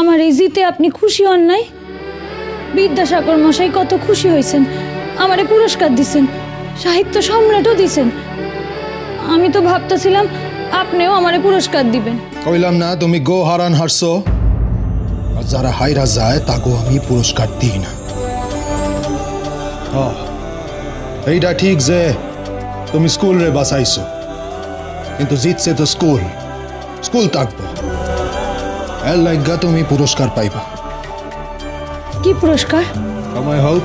আমার এই জিতে আপনি খুশি হন নাই? বিদ্যাসাগর মশাই কত খুশি হয়েছেন। আমারে পুরস্কার দিছেন, সাহিত্য সম্রাটও দিছেন। আমি তো ভাবতেছিলাম আপনিও আমারে পুরস্কার দিবেন। কইলাম না, তুমি গো হারান হারছো। আর যারা হাইরা যায় তাকেও আমি পুরস্কার দিই না। এইটা ঠিক যে তুমি স্কুল রে বাঁচাইছো। কিন্তু জিতছে তো স্কুল। স্কুল থাকব এর লাইগা তুমি পুরস্কার পাইবা কি পুরস্কার? সময় হোক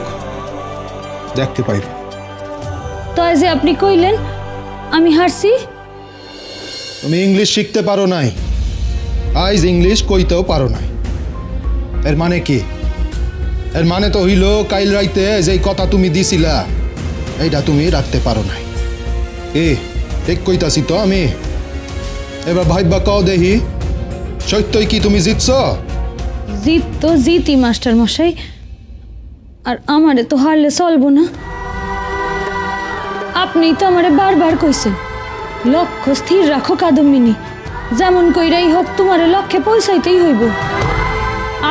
দেখতে পাইবা তাই যে আপনি কইলেন আমি হারছি? তুমি ইংলিশ শিখতে পারো নাই। আইজ ইংলিশ কইতেও পারো নাই। এর মানে কি? এর মানে তো হইল কাইল রাইতে যেই কথা তুমি দিছিলা এইটা তুমি রাখতে পারো নাই। এ ঠিক কইতাছি তো আমি। এবার ভাইবা কও দেহি। সত্যই কি তুমি জিতছ? জিত তো জিতি মাস্টার মশাই। আর আমারে তো হারলে চলবো না। আপনিই তো আমারে বারবার কইছেন, লক্ষ্য স্থির রাখো কাদম্বিনী। যেমন কইরাই হোক, তোমারে লক্ষ্যে পৌঁছাইতেই হইব।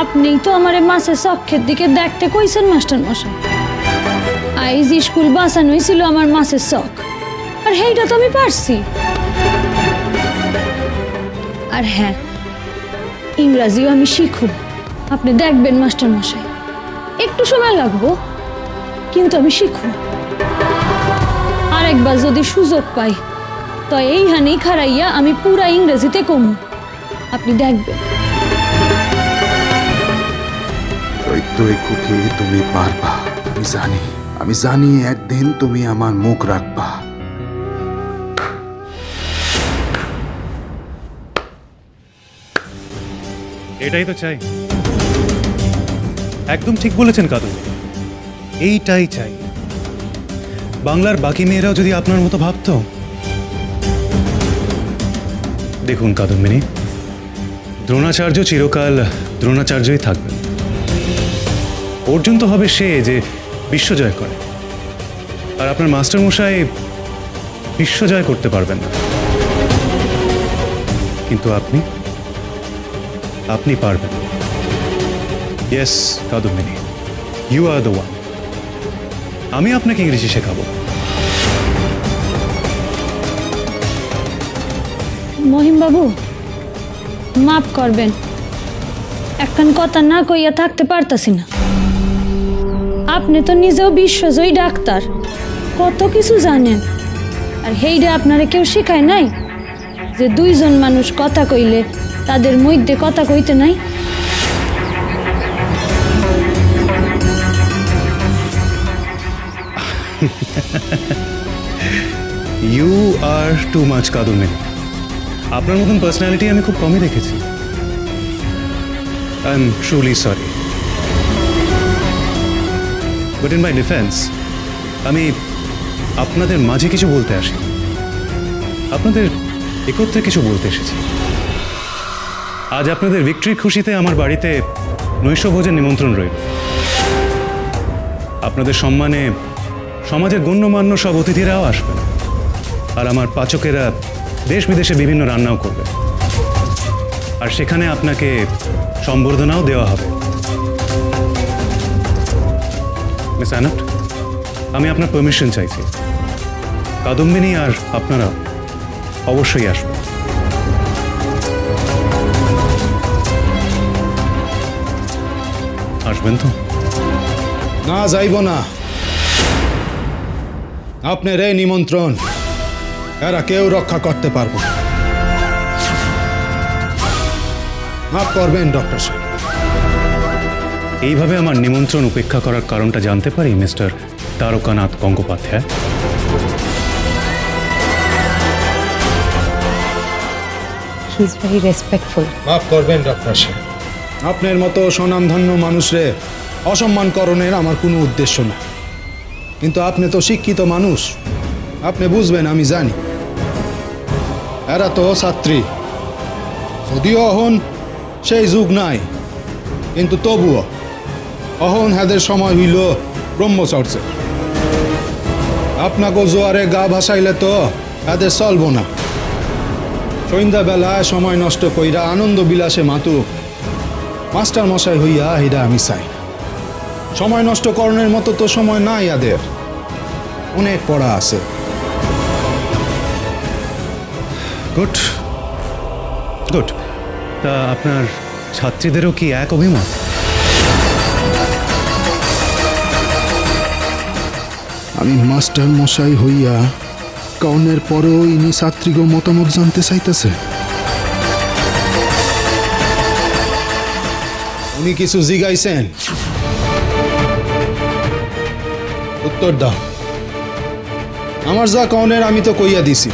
আপনিই তো আমারে মাছের চক্ষের দিকে দেখতে কইছেন, মাস্টার মশাই। আইজ স্কুল বাঁচানোই ছিল আমার মাছের শখ আর সেইটা তো আমি পারছি। আর হ্যাঁ ইংরাজিও আমি শিখব আপনি দেখবেন, মাস্টার মশাই। একটু সময় লাগবো, কিন্তু আমি শিখব আরেকবার যদি সুযোগ পাই, তো এইখানেই খারাইয়া আমি পুরা ইংরেজিতে কমু। আপনি দেখবেন। তুমি পারবা, আমি জানি। আমি জানি একদিন তুমি আমার মুখ রাখবা। এটাই তো চাই। একদম ঠিক বলেছেন কাদম্বিনী এইটাই চাই। বাংলার বাকি মেয়েরাও যদি আপনার মতো ভাবতো। দেখুন কাদম্বিনী, দ্রোণাচার্য চিরকাল দ্রোণাচার্যই থাকবেন। অর্জুন তো হবে সে যে বিশ্বজয় করে। আর আপনার মাস্টার মশাই বিশ্বজয় করতে পারবেন না। কিন্তু আপনি? আপনি পারবেন। Yes Kadambini you are the one আমি আপনাকে ইংরেজি শেখাবো। বাবু মাফ করবেন। একখান কথা না কইয়া থাকতে পারতাছি না। আপনি তো নিজেও বিশ্বজয়ী ডাক্তার, কত কিছু জানেন। আর হেইডে আপনারে কেউ শেখায় নাই যে দুইজন মানুষ কথা কইলে তাদের মধ্যে কথা কইতে নাই। You are too much Kadambini আপনার মতন পার্সোনালিটি আমি খুব কমই দেখেছি। I am truly sorry but in my defence আমি আপনাদের মাঝে কিছু বলতে আসি আপনাদের একত্রে কিছু বলতে এসেছি। আজ আপনাদের ভিক্টরি খুশিতে আমার বাড়িতে নৈশভোজের নিমন্ত্রণ রইল। আপনাদের সম্মানে সমাজের গণ্যমান্য সব অতিথিরাও আসবেন। আর আমার পাচকেরা দেশ বিদেশে বিভিন্ন রান্নাও করবে আর সেখানে আপনাকে সম্বর্ধনাও দেওয়া হবে। মিস অ্যানট আমি আপনার পারমিশন চাইছি। কাদম্বিনী আর আপনারা অবশ্যই আসবেন। আসবেন তো? না যাইব না। আপনার এই নিমন্ত্রণ এরা কেউ রক্ষা করতে পারব মাফ করবেন ডক্টর সাহেব। এইভাবে আমার নিমন্ত্রণ উপেক্ষা করার কারণটা জানতে পারি mister Tarakanath Gangopadhyay? Is very respectful মাফ করবেন ডক্টর সাহেব। আপনার মতো স্বনামধন্য মানুষরে অসম্মান করণের আমার কোনো উদ্দেশ্য না। কিন্তু আপনি তো শিক্ষিত মানুষ। আপনি বুঝবেন, আমি জানি। এরা তো ছাত্রী। যদিও অহন সেই যুগ নাই, কিন্তু তবুও অহন হেদের সময় হইল ব্রহ্মচর্যে। আপনাকে জোয়ারে গা ভাসাইলে তো এদের চলবো না। সন্ধ্যাবেলায় সময় নষ্ট কইরা আনন্দ বিলাসে মাতুক। মাস্টার মশাই হইয়া এটা আমি চাই। সময় নষ্ট করণের মতো তো সময় নাই আদের। অনেক পড়া আছে। গুড। গুড। তা আপনার ছাত্রীদেরও কি এক অভিমত? আমি মাস্টার মশাই হইয়া কর্ণের পরেও ইনি ছাত্রীগো মতামত জানতে চাইতেছে। উনি কিছু জিগাইছেন? উত্তর দাও। আমার যা কনের আমি তো কইয়া দিছি।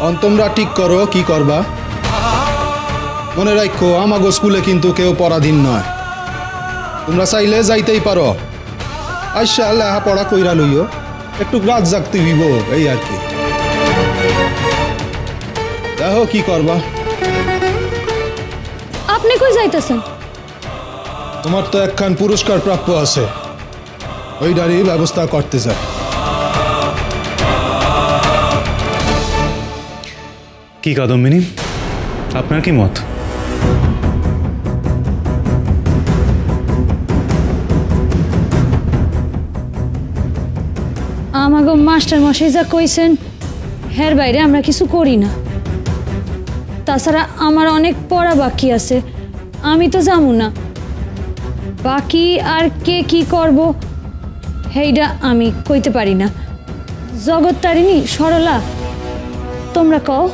অন, তোমরা ঠিক করো, কি করবা? মনে রাখো আমাগো স্কুলে কিন্তু কেউ পরাধীন নয়। তোমরা চাইলে যাইতেই পারো। আইসা লেহা পড়া কইরা লইও। একটু রাত জাগতে হইব, এই আর কি। দেখো কি করবা। আপনি কই যাইতেছেন? তোমার তো একখান পুরস্কার প্রাপ্য আছে। ওইটারই ব্যবস্থা করতে চাই কি কাদম্বিনী? আপনার কি মত? আমাগো মাস্টার মশাই যা কইছেন হের বাইরে আমরা কিছু করি না। তাছাড়া আমার অনেক পড়া বাকি আছে আমি তো যাব না। বাকি আর কে কি করব? হেইডা আমি কইতে পারি না। জগৎ তারিণী সরলা তোমরা কও।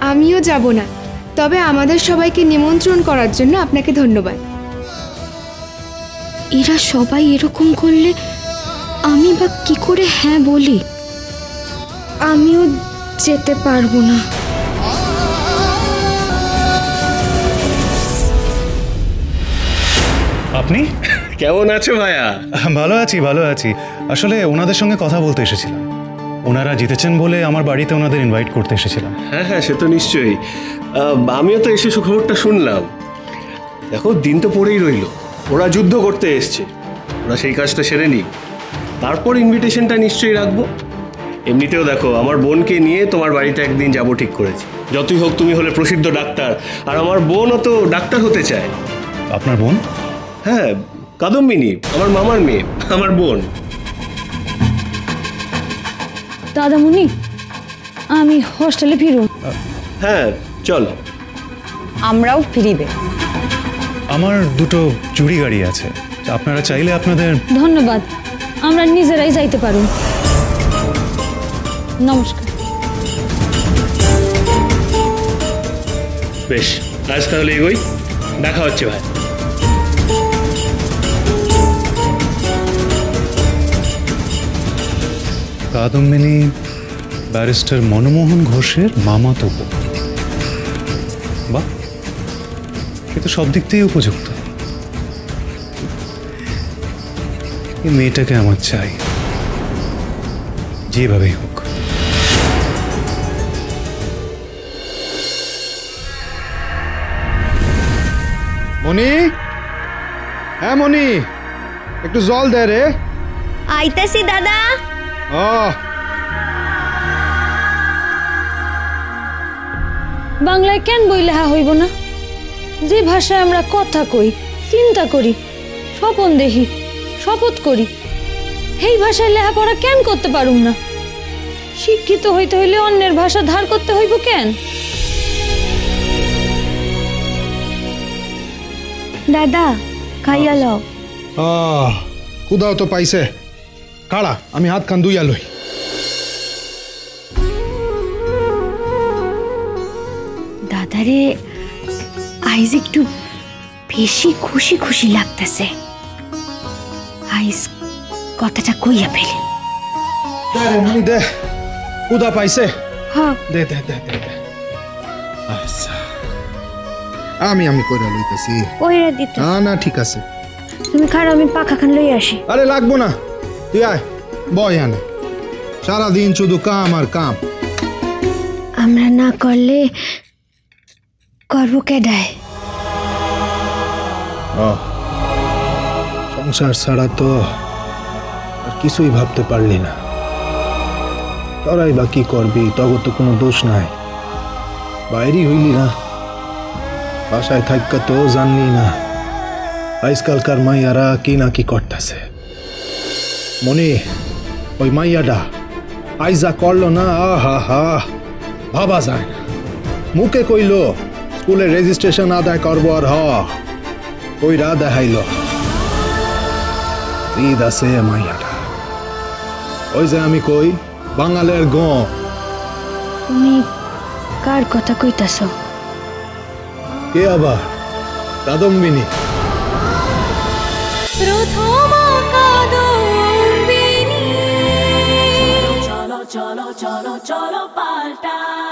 আমিও যাব না। তবে আমাদের সবাইকে নিমন্ত্রণ করার জন্য আপনাকে ধন্যবাদ। এরা সবাই এরকম করলে আমি বা কি করে হ্যাঁ বলি? আমিও যেতে পারব না। আপনি? কেমন আছো ভাইয়া? ভালো আছি ভালো আছি। আসলে ওনাদের সঙ্গে কথা বলতে এসেছিলাম। ওনারা জিতেছেন বলে আমার বাড়িতে ওনাদের ইনভাইট করতে এসেছিলাম। হ্যাঁ হ্যাঁ সে তো নিশ্চয়ই। আমিও তো এসে সুখবরটা শুনলাম। দেখো দিন তো পড়েই রইল। ওরা যুদ্ধ করতে এসছে। ওরা সেই কাজটা সেরে নি তারপর ইনভিটেশনটা নিশ্চয়ই রাখব। এমনিতেও দেখো আমার বোনকে নিয়ে তোমার বাড়িতে একদিন যাব ঠিক করেছি। যতই হোক তুমি হলে প্রসিদ্ধ ডাক্তার। আর আমার বোনও তো ডাক্তার হতে চায়। আপনার বোন? হ্যাঁ কাদম্বিনী আমার মামার মেয়ে আমার বোন। দাদামুনি আমি হোস্টেলে ফিরুন হ্যাঁ চল। আমরাও ফিরিবে। আমার দুটো চুরি গাড়ি আছে। আপনারা চাইলে আপনাদের ধন্যবাদ আমরা নিজেরাই যাইতে পারুন নমস্কার। বেশ আজ তাহলে এগোই। দেখা হচ্ছে ভাই। কাদম্বিনী ব্যারিস্টার মনমোহন ঘোষের মামাতো বোন বাহ এ তো সব দিক থেকেই উপযুক্ত। এই মেয়েটাকে আমার চাই। যেভাবেই হোক। মনি হ্যাঁ মনি একটু জল দে রে। আইতাছি দাদা। বাংলায় কেন বই লেখা হইব না? যে ভাষায় আমরা কথা কই চিন্তা করি স্বপন দেখি শপথ করি এই ভাষায় লেখাপড়া কেন করতে পারুম না? শিক্ষিত হইতে হইলে অন্যের ভাষা ধার করতে হইব কেন? দাদা খাইয়া লও। আহ, তো পাইছে। কাড়া আমি হাত কান দুইয়া লই। দাদারে আইজ একটু বেশি খুশি খুশি লাগতেছে। আইজ কথাটা কইয়া ফেলি। দে রে মনি দে। ক্ষুধা পাইছে। হ্যাঁ। দে দে দে দে দে। আচ্ছা। আমি আমি কইরা লইতেছি। ওইরা দিত। না না ঠিক আছে। তুমি খারাপ আমি পাখা খান লই আসি। আরে লাগবো না। তুই আয় বয় আনে সারাদিন শুধু কাম আর কাম। আমরা না করলে করব কেডায় সংসার ছাড়া তো আর কিছুই ভাবতে পারলি না। তোরাই বা কি করবি তখন তো কোনো দোষ নাই। বাইরে হইলি না। বাসায় থাকা তো জানলি না। আজকালকার মাইয়ারা কি না কি করতেছে। মনে ওই মাইয়াডা আইজা করল না আহা হা। ভাবা যায় না। মুখে কইল স্কুলের রেজিস্ট্রেশন আদায় করব আর হ। কইরা দেখাইল ঈদ আছে মাইয়াটা। ওই যে আমি কই বাঙালের গ। তুমি কার কথা কইতাছ? কে আবার? Kadambini choro, choro, palta.